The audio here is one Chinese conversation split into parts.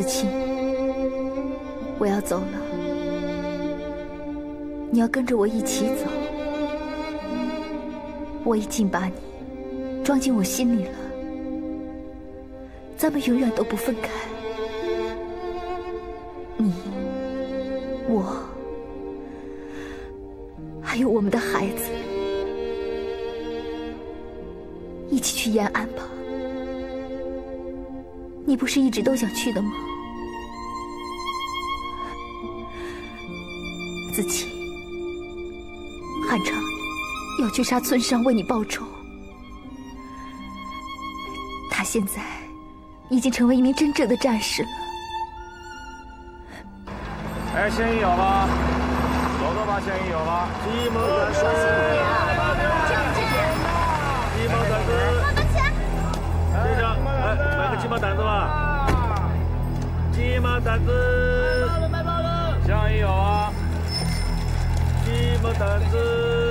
子清，我要走了，你要跟着我一起走。我已经把你装进我心里了，咱们永远都不分开。你，我，还有我们的孩子，一起去延安吧。你不是一直都想去的吗？去杀村上为你报仇，他现在已经成为一名真正的战士了。哎，现役有吗？走走吧，现役有吗？鸡毛掸子，鸡毛掸子，队长，哎，买个鸡毛掸子吧。鸡毛掸子，现役有啊？鸡毛掸子。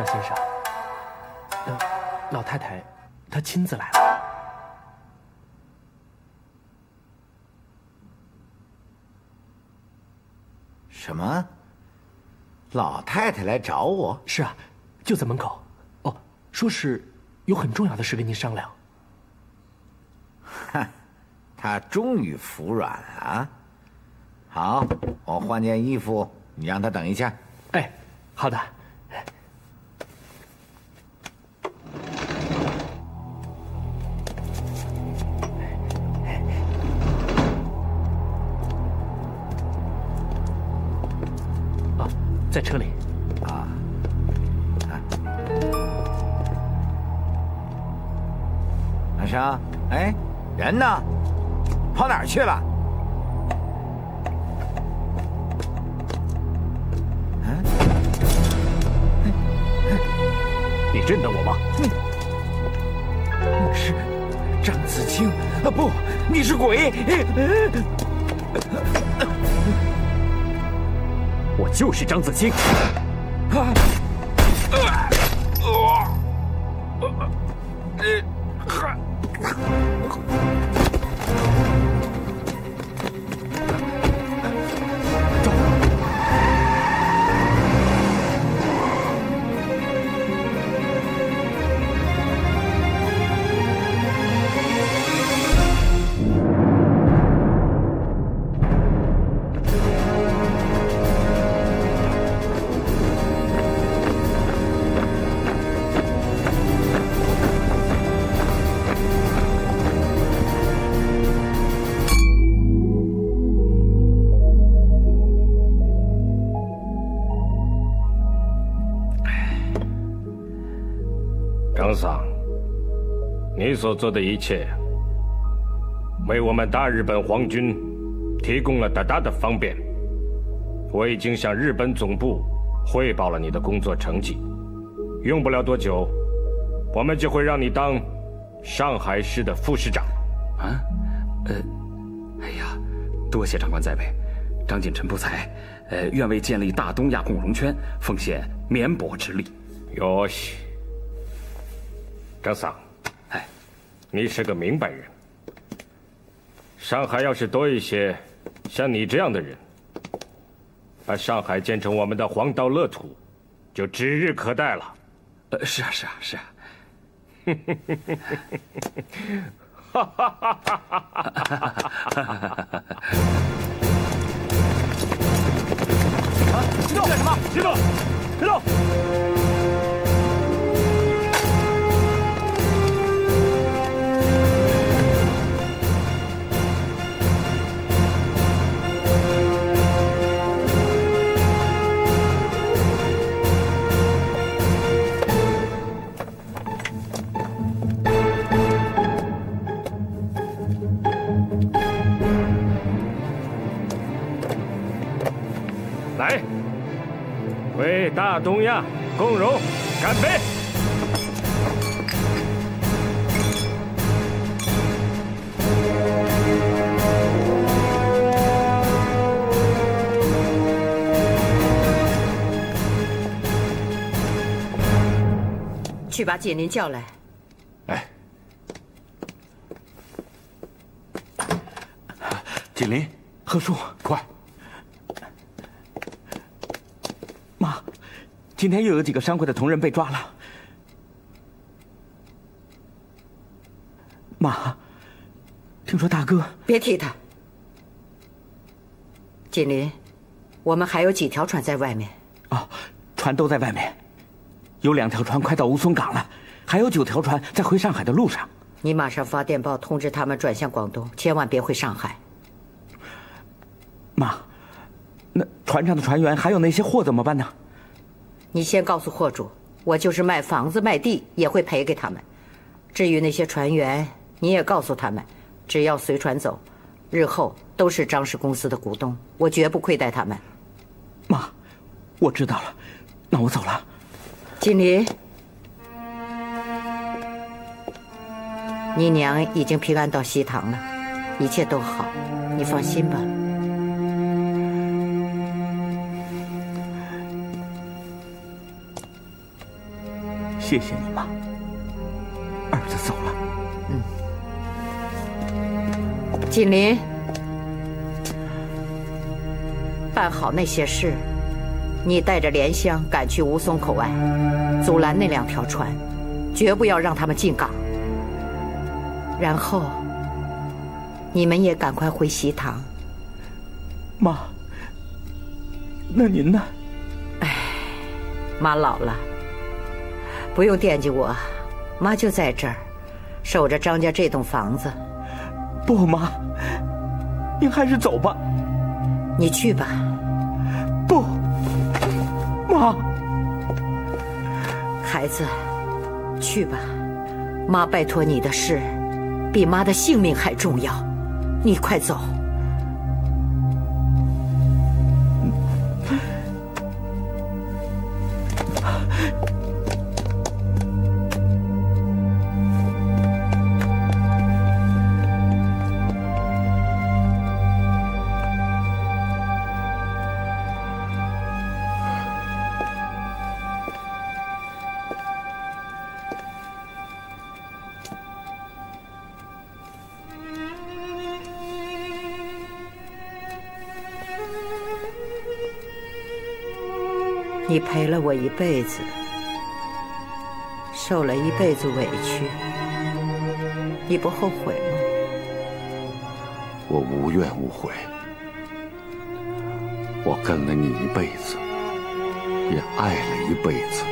村上先生，呃，老太太她亲自来了。什么？老太太来找我？是啊，就在门口。哦，说是有很重要的事跟您商量。哼，她终于服软了啊！好，我换件衣服，你让她等一下。哎，好的。在车里。啊，阿生，哎，人呢？跑哪儿去了？你认得我吗？你是张子清啊？不，你是鬼！我就是张子清。所做的一切，为我们大日本皇军提供了大大的方便。我已经向日本总部汇报了你的工作成绩，用不了多久，我们就会让你当上海市的副市长。啊，呃，哎呀，多谢长官栽培，张锦臣不才，呃，愿为建立大东亚共荣圈奉献绵薄之力。哟西，张桑，哎，你是个明白人。上海要是多一些像你这样的人，把上海建成我们的黄道乐土，就指日可待了。呃，是啊，是啊，是啊。哈哈哈哈哈哈！啊，别动干什么？别动，别动！来。为大东亚共荣干杯！去把锦麟叫来。来锦麟贺叔快。今天又有几个商会的同仁被抓了。妈，听说大哥……别提他。锦麟，我们还有几条船在外面？哦，船都在外面，有两条船快到吴淞港了，还有九条船在回上海的路上。你马上发电报通知他们转向广东，千万别回上海。妈，那船上的船员还有那些货怎么办呢？你先告诉货主，我就是卖房子卖地也会赔给他们。至于那些船员，你也告诉他们，只要随船走，日后都是张氏公司的股东，我绝不亏待他们。妈，我知道了，那我走了。锦林，你娘已经平安到西塘了，一切都好，你放心吧。谢谢你，妈。儿子走了。嗯。锦麟，办好那些事，你带着莲香赶去吴淞口岸，阻拦那两条船，绝不要让他们进港。然后，你们也赶快回西塘。妈，那您呢？哎，妈老了。不用惦记我，妈就在这儿，守着张家这栋房子。不，妈，您还是走吧。你去吧。不，妈，孩子，去吧。妈拜托你的事，比妈的性命还重要。你快走。你陪了我一辈子，受了一辈子委屈，你不后悔吗？我无怨无悔，我跟了你一辈子，也爱了一辈子，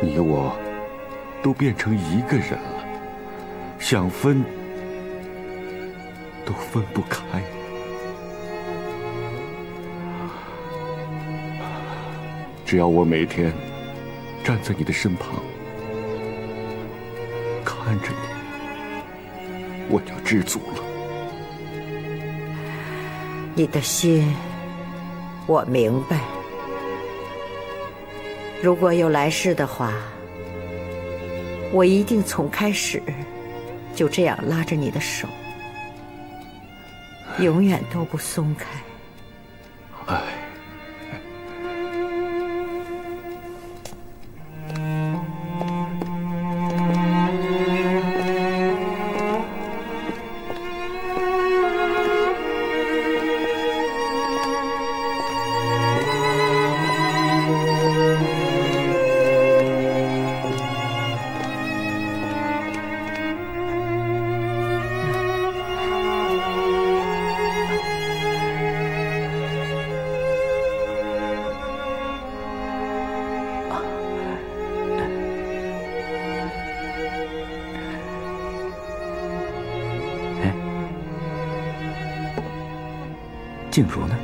你我都变成一个人了，想分都分不开。只要我每天站在你的身旁，看着你，我就知足了。你的心，我明白。如果有来世的话，我一定从开始就这样拉着你的手，永远都不松开。静茹呢？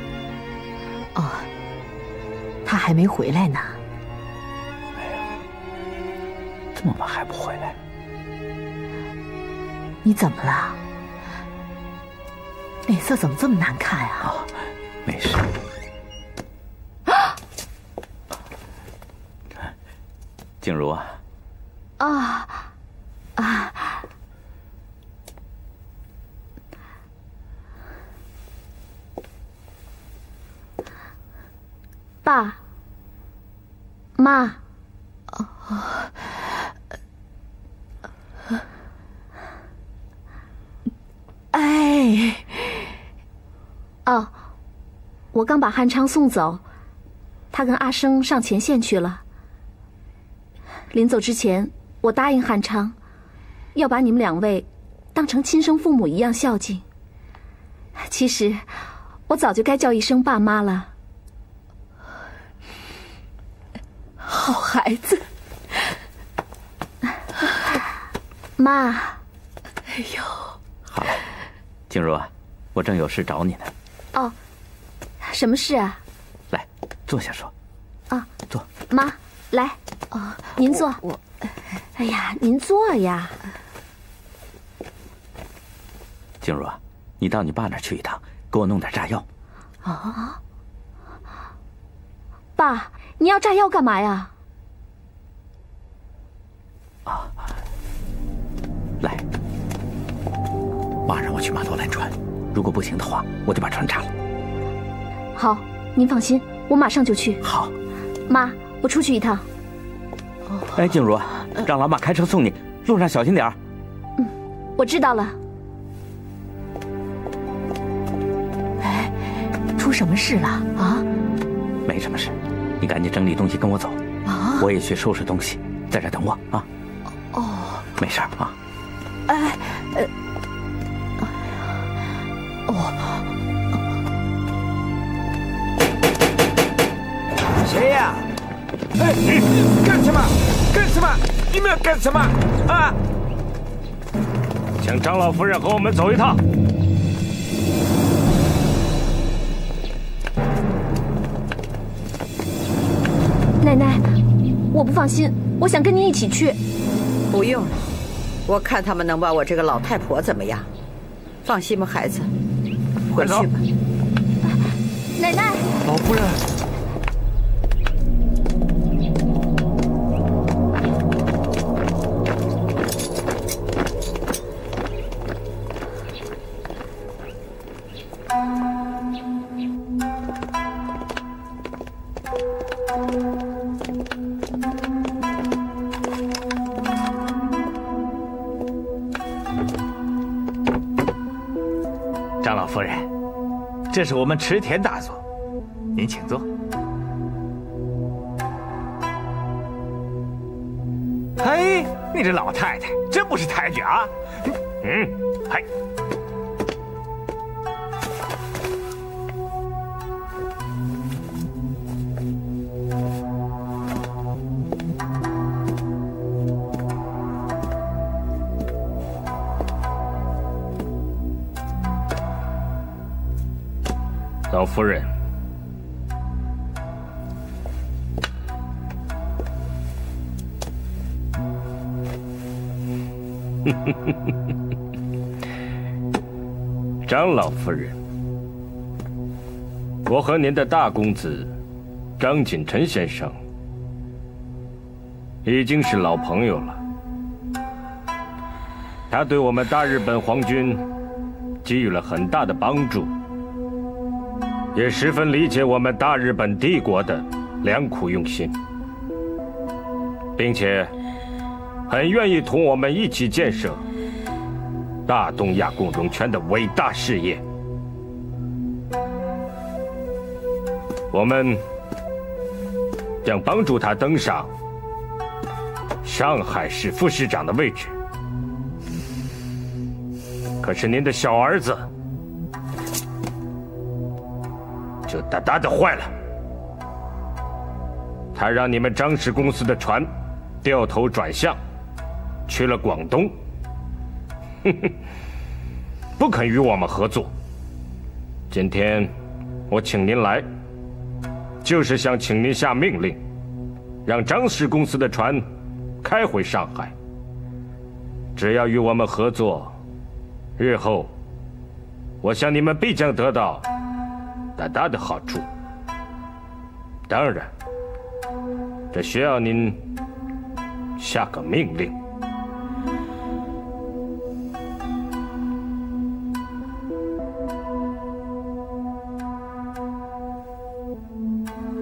哦，她还没回来呢。哎呀，这么晚还不回来？你怎么了？脸色怎么这么难看啊？哦，没事。啊！静茹啊！啊啊！爸，妈，哎，哦，我刚把汉昌送走，他跟阿生上前线去了。临走之前，我答应汉昌，要把你们两位当成亲生父母一样孝敬。其实，我早就该叫一声爸妈了。好孩子，妈。哎呦，好了，静茹啊，我正有事找你呢。哦，什么事啊？来，坐下说。啊，坐。妈，来。哦，您坐。我，哎呀，您坐呀。静茹啊，你到你爸那儿去一趟，给我弄点炸药。啊，爸。你要炸药干嘛呀？啊，来，妈让我去码头拦船，如果不行的话，我就把船炸了。好，您放心，我马上就去。好，妈，我出去一趟。哎，静茹，让老马开车送你，路上小心点儿。嗯，我知道了。哎，出什么事了啊？没什么事。你赶紧整理东西，跟我走。啊！我也去收拾东西，在这等我啊。哦，没事啊。哎，呃，哦，谁呀？哎，干什么？干什么？你们要干什么？啊！请张老夫人和我们走一趟。奶奶，我不放心，我想跟您一起去。不用了，我看他们能把我这个老太婆怎么样？放心吧，孩子，回去吧。奶奶，老夫人。这是我们池田大佐，您请坐。嘿，你这老太太真不识抬举啊！嗯，嘿。老夫人，张老夫人，我和您的大公子张锦臣先生已经是老朋友了，他对我们大日本皇军给予了很大的帮助。也十分理解我们大日本帝国的良苦用心，并且很愿意同我们一起建设大东亚共荣圈的伟大事业。我们将帮助他登上上海市副市长的位置。可是您的小儿子。就大大的坏了，他让你们张氏公司的船掉头转向，去了广东，不肯与我们合作。今天我请您来，就是想请您下命令，让张氏公司的船开回上海。只要与我们合作，日后我想你们必将得到。大大的好处，当然，这需要您下个命令。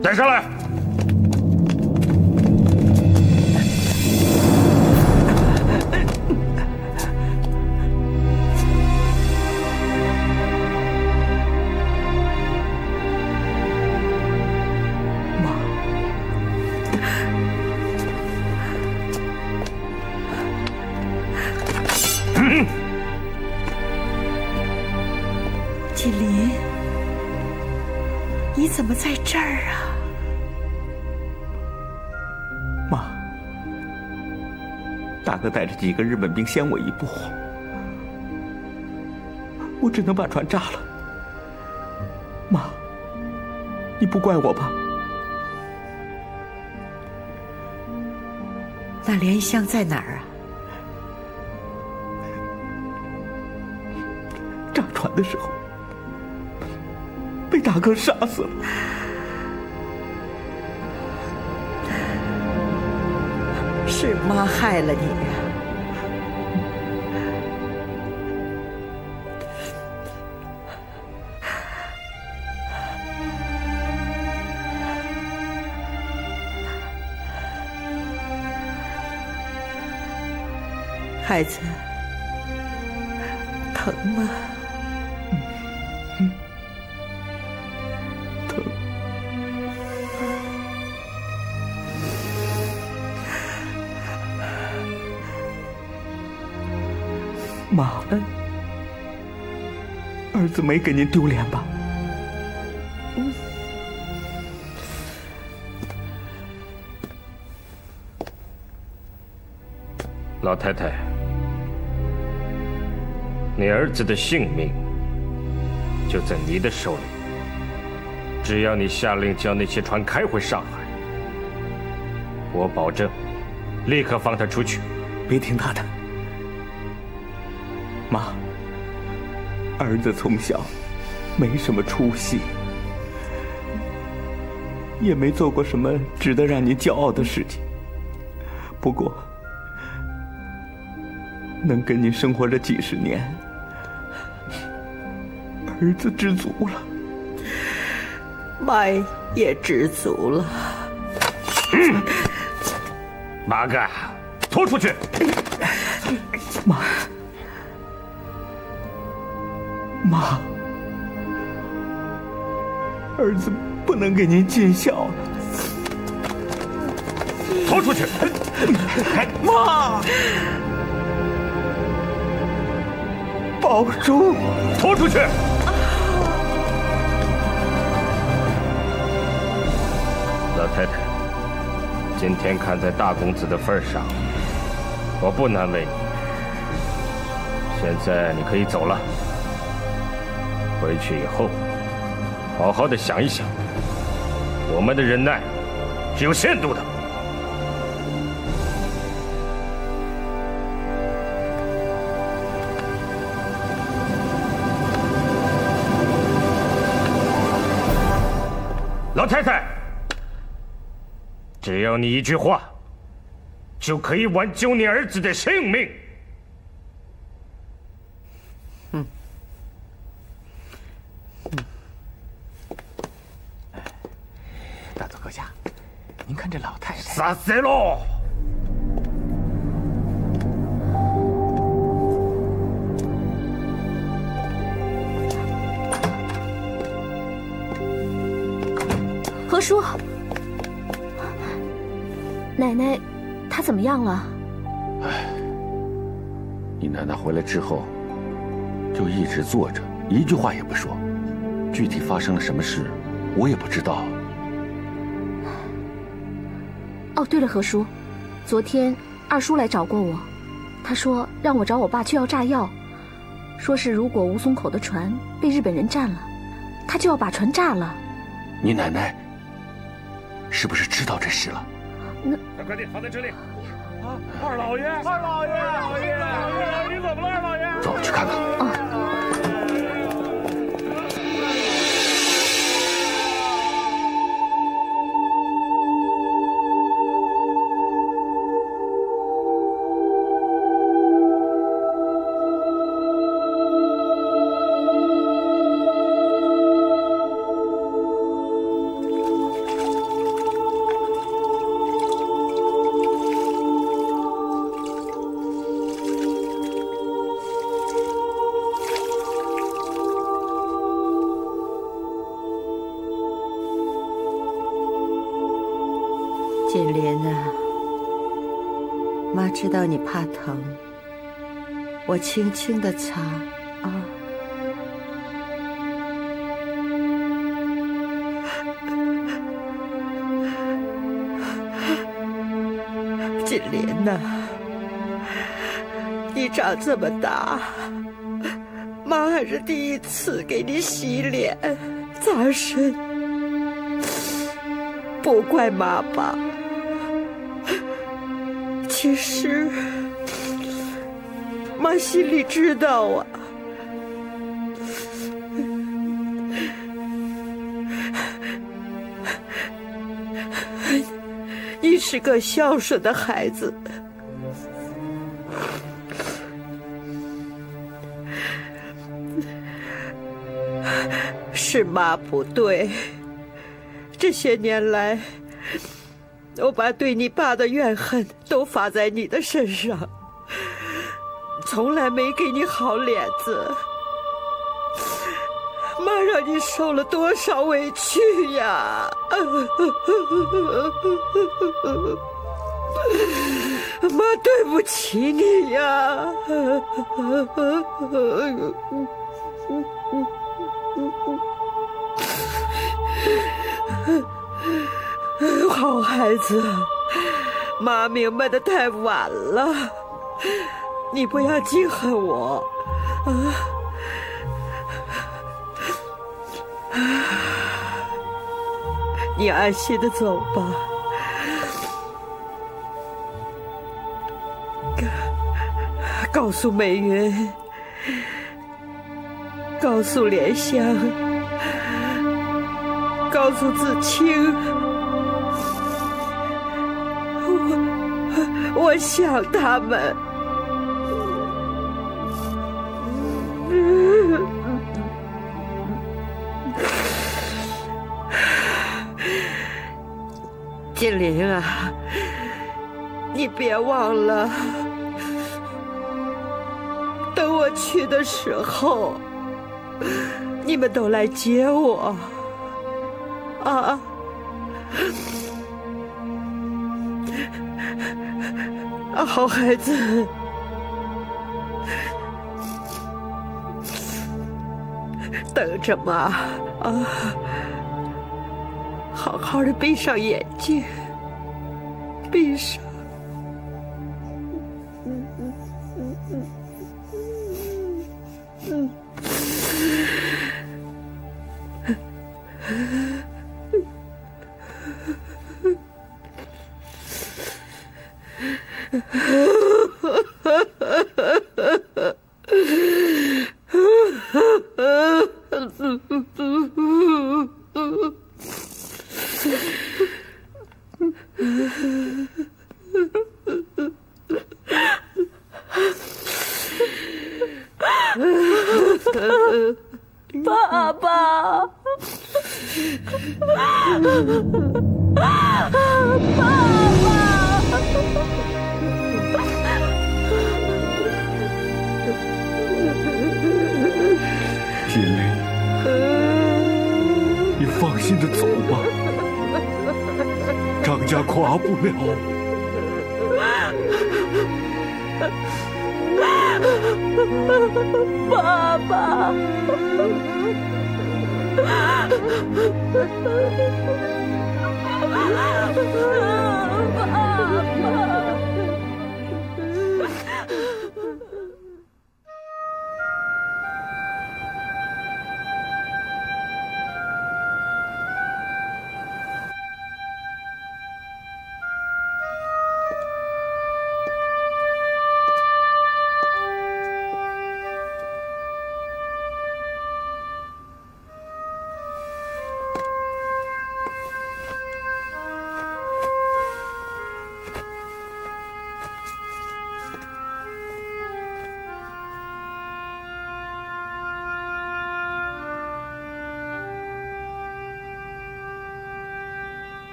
带上来。大哥带着几个日本兵先我一步，我只能把船炸了。妈，你不怪我吧？那莲香在哪儿啊？炸船的时候被大哥杀死了。是妈害了你呀、孩子，疼吗？子没给您丢脸吧？老太太，你儿子的性命就在你的手里。只要你下令将那些船开回上海，我保证立刻放他出去。别听他的，妈，儿子从小没什么出息，也没做过什么值得让您骄傲的事情。不过，能跟您生活这几十年，儿子知足了。妈也知足了。嗯、马哥，拖出去！妈，妈，儿子不能给您尽孝了。拖出去！妈，保重！拖出去！老太太，今天看在大公子的份上，我不难为你。现在你可以走了，回去以后，好好的想一想，我们的忍耐是有限度的。老太太，只要你一句话，就可以挽救你儿子的性命。大佐阁下，您看这老太太，杀死喽！何叔，奶奶，她怎么样了？哎你奶奶回来之后，就一直坐着，一句话也不说。具体发生了什么事，我也不知道。哦，对了，何叔，昨天二叔来找过我，他说让我找我爸去要炸药，说是如果吴淞口的船被日本人占了，他就要把船炸了。你奶奶是不是知道这事了？那快递放在这里。啊，二老爷，二老爷，二老爷，二老爷，你怎么了，二老爷？走，去看看。锦轻轻的擦。啊。金莲呐你长这么大妈还是第一次给你洗脸擦身不怪妈吧其实妈心里知道啊。你是个孝顺的孩子，是妈不对。这些年来，我把对你爸的怨恨都发在你的身上，从来没给你好脸子。妈让你受了多少委屈呀！妈对不起你呀！好孩子，妈明白的太晚了，你不要记恨我。啊！你安心的走吧，告诉美云，告诉莲香，告诉子清，我我想他们。金玲啊，你别忘了，等我去的时候，你们都来接我啊！好孩子，等着妈啊！好好的闭上眼睛，闭上。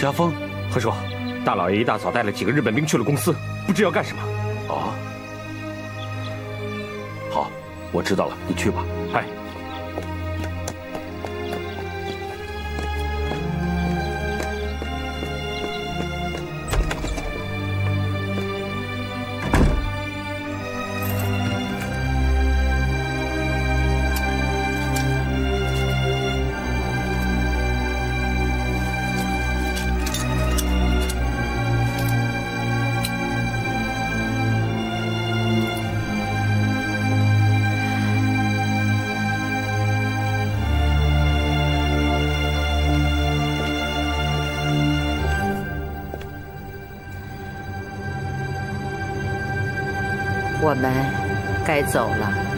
家风，何叔，大老爷一大早带了几个日本兵去了公司，不知要干什么。啊，好，我知道了，你去吧。我们该走了。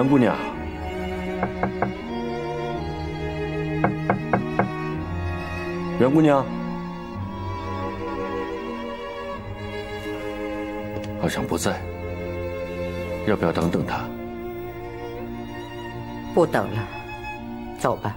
袁姑娘，袁姑娘，好像不在，要不要等等她？不等了，走吧。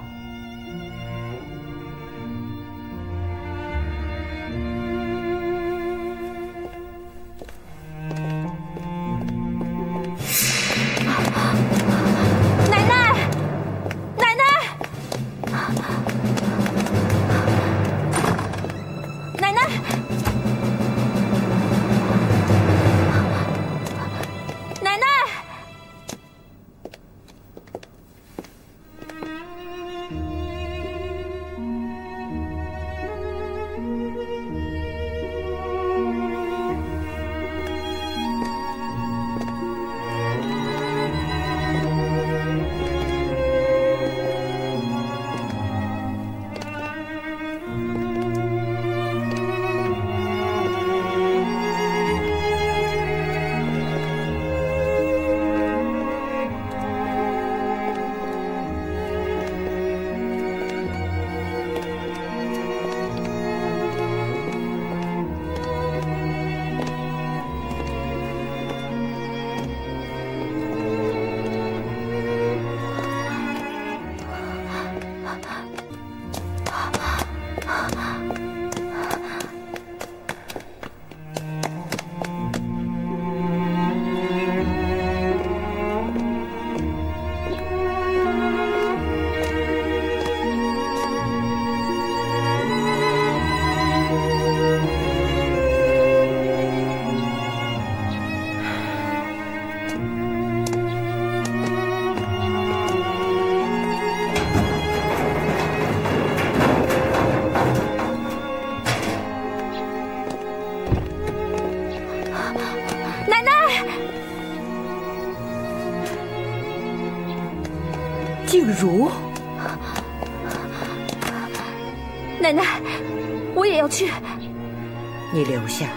你留下，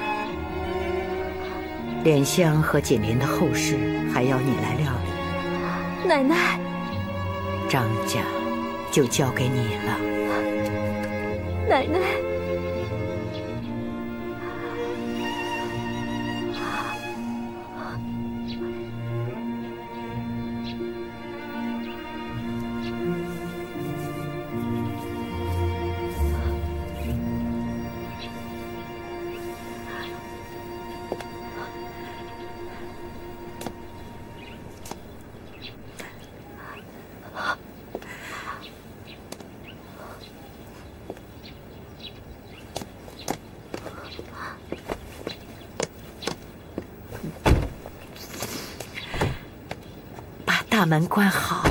莲香和锦麟的后事还要你来料理。奶奶，张家就交给你了。门关好。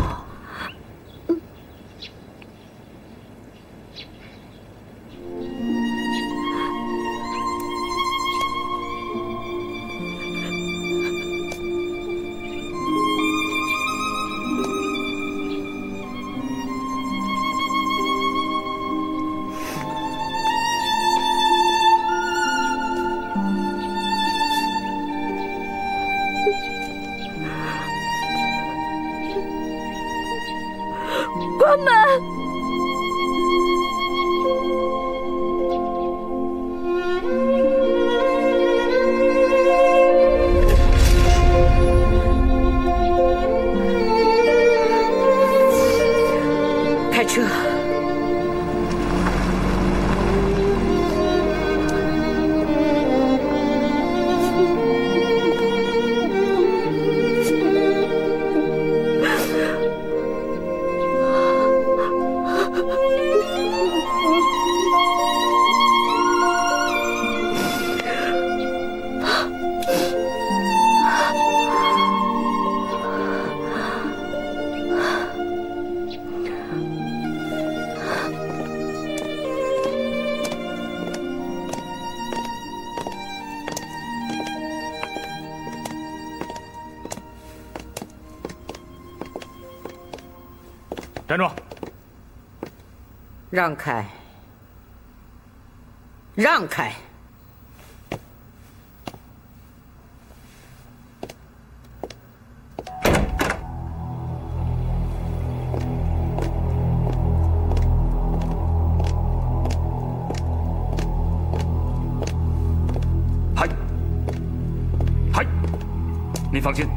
这让开！让开！嗨，嗨，您放心，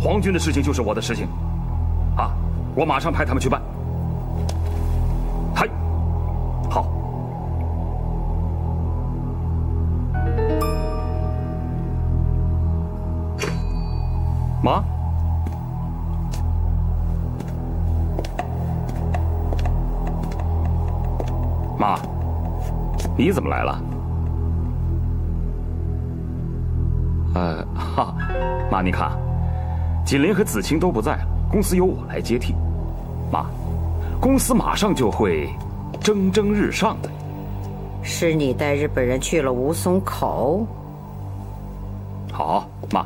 皇军的事情就是我的事情，啊，我马上派他们去办。你怎么来了？呃，哈，妈，你看，锦麟和子清都不在了，公司由我来接替。妈，公司马上就会蒸蒸日上的。是你带日本人去了吴淞口？好，妈，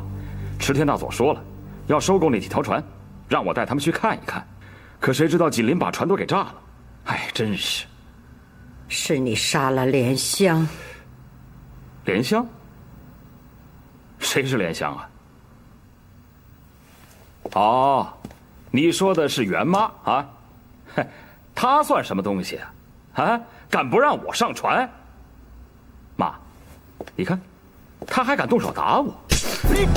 池田大佐说了，要收购那几条船，让我带他们去看一看。可谁知道锦麟把船都给炸了，哎，真是。是你杀了莲香。莲香？谁是莲香啊？哦，你说的是袁妈啊？哼，她算什么东西啊？啊，敢不让我上船？妈，你看，她还敢动手打我！你，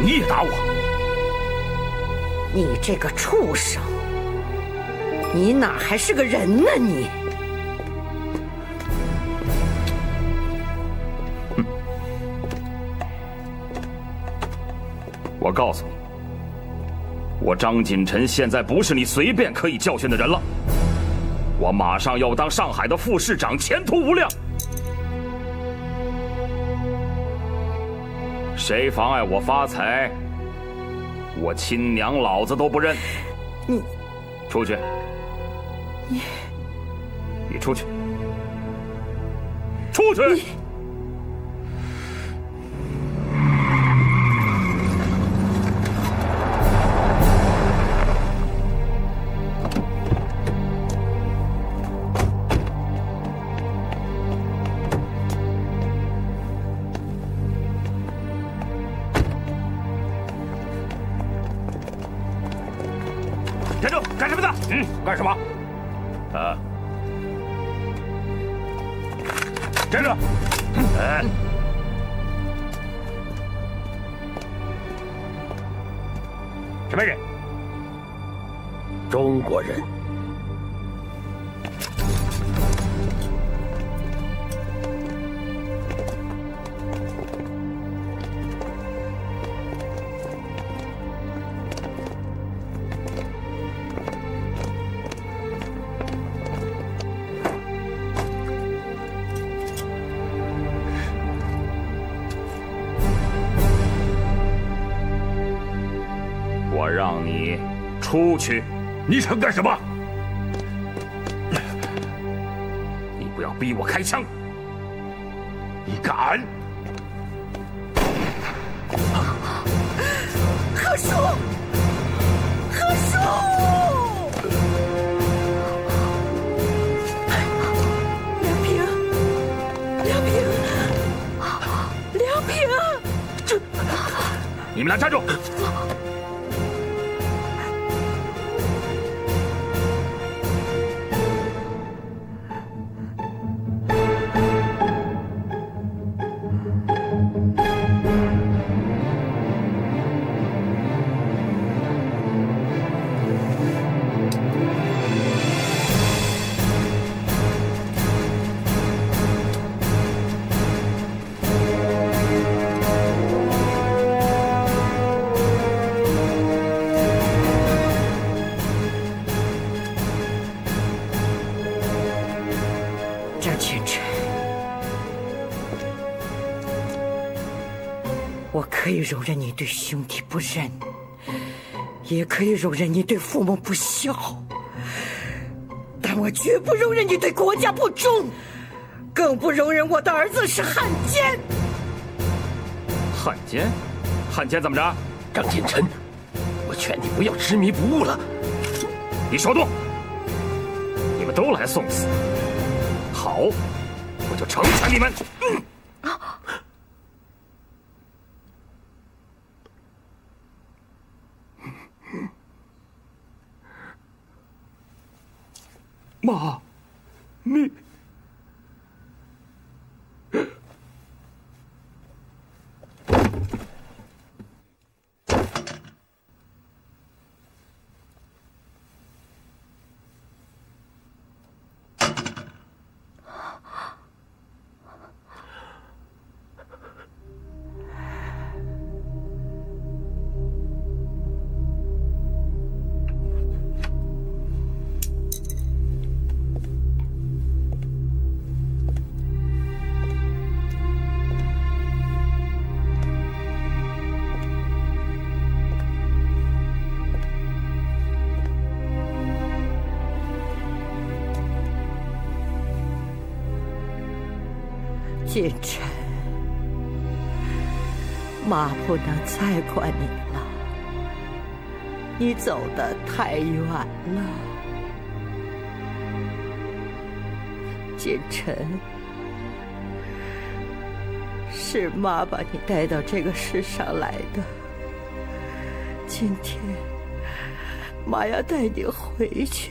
你也打我！你这个畜生！你哪还是个人呢？你！我告诉你，我张锦臣现在不是你随便可以教训的人了。我马上要当上海的副市长，前途无量。谁妨碍我发财，我亲娘老子都不认。你出去。你你出去。出去。出去，你想干什么？你不要逼我开枪！你敢？可以容忍你对兄弟不仁，也可以容忍你对父母不孝，但我绝不容忍你对国家不忠，更不容忍我的儿子是汉奸。汉奸？汉奸怎么着？张锦臣，我劝你不要执迷不悟了。你少动！你们都来送死，好，我就成全你们。妈，你。金晨，妈不能再管你了，你走得太远了。金晨，是妈把你带到这个世上来的，今天妈要带你回去。